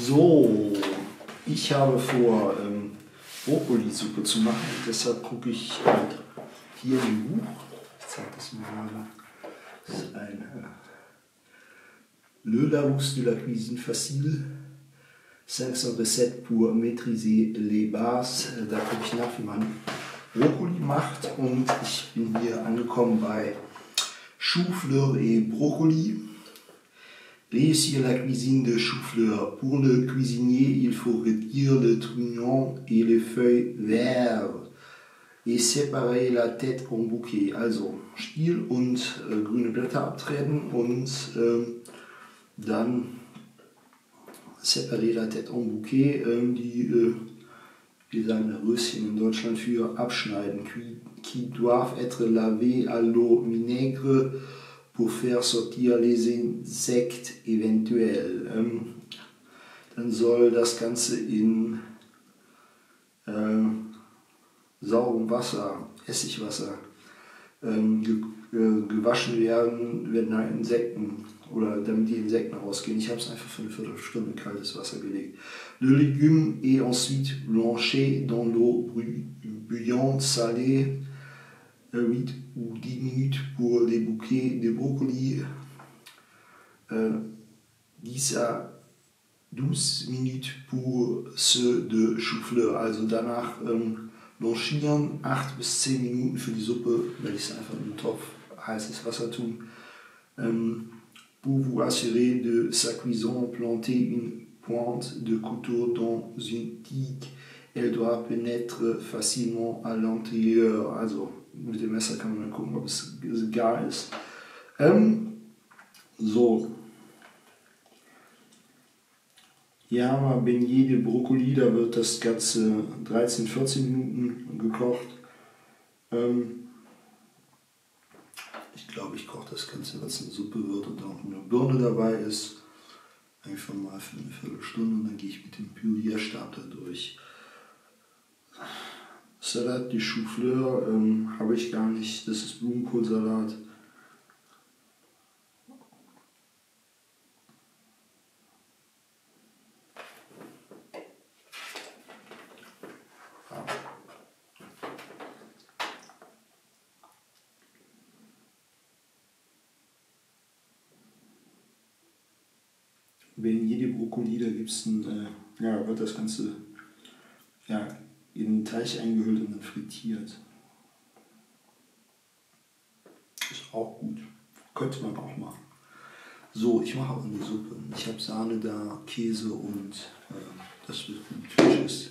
So, ich habe vor, ähm, Brokkolisuppe zu machen. Deshalb gucke ich halt hier im Buch. Ich zeige das mal. Das ist ein äh, Le Larousse de la Cuisine Facile. 500 Recettes pour maîtriser les bases. Äh, Da gucke ich nach, wie man Brokkoli macht. Und ich bin hier angekommen bei Chou-Fleur et Brokkoli. Réussir la cuisine de chou-fleur. Pour le cuisinier, il faut retirer le trognon et les feuilles vertes et séparer la tête en bouquet. Also Stiel und äh, grüne Blätter abtrennen und ähm, dann séparer la tête en bouquet, ähm, die, äh, sagen wir Röschen in Deutschland für abschneiden. Qui, qui doivent être lavés à l'eau vinaigre pour faire sortir les insectes eventuell. Ähm, dann soll das Ganze in äh, saurem Wasser, Essigwasser, ähm, ge äh, gewaschen werden, wenn da Insekten oder damit die Insekten rausgehen. Ich habe es einfach für eine Viertelstunde kaltes Wasser gelegt. Le légume est ensuite blanché dans l'eau bouillante salée 8 ou 10 minutes pour les bouquets de brocoli, euh, 10 à 12 minutes pour ceux de chou-fleur. Also danach ähm, blanchieren, 8 bis 10 Minuten für die Suppe, werde ich es einfach in den Topf heißes Wasser tun. Ähm, pour vous assurer de sa cuisson, plantez une pointe de couteau dans une tique. Elle doit pénétrer facilement à l'intérieur. Also mit dem Messer kann man gucken, ob es gar ist. Ähm, so. Hier haben wir Beignet de Brokkoli, da wird das Ganze 13, 14 Minuten gekocht. Ähm, ich glaube, ich koche das Ganze, was eine Suppe wird und auch eine Birne dabei ist. Einfach mal für eine Viertelstunde und dann gehe ich mit dem Pürierstab da durch. Salat de Chou-Fleur ähm, habe ich gar nicht, das ist Blumenkohlsalat. Wenn jede Brokkoli, da gibt es ein, äh, ja, wird das Ganze Teig eingehüllt und dann frittiert. Ist auch gut. Könnte man auch machen. So, ich mache auch eine Suppe. Ich habe Sahne da, Käse und äh, das wird gut. Tschüss.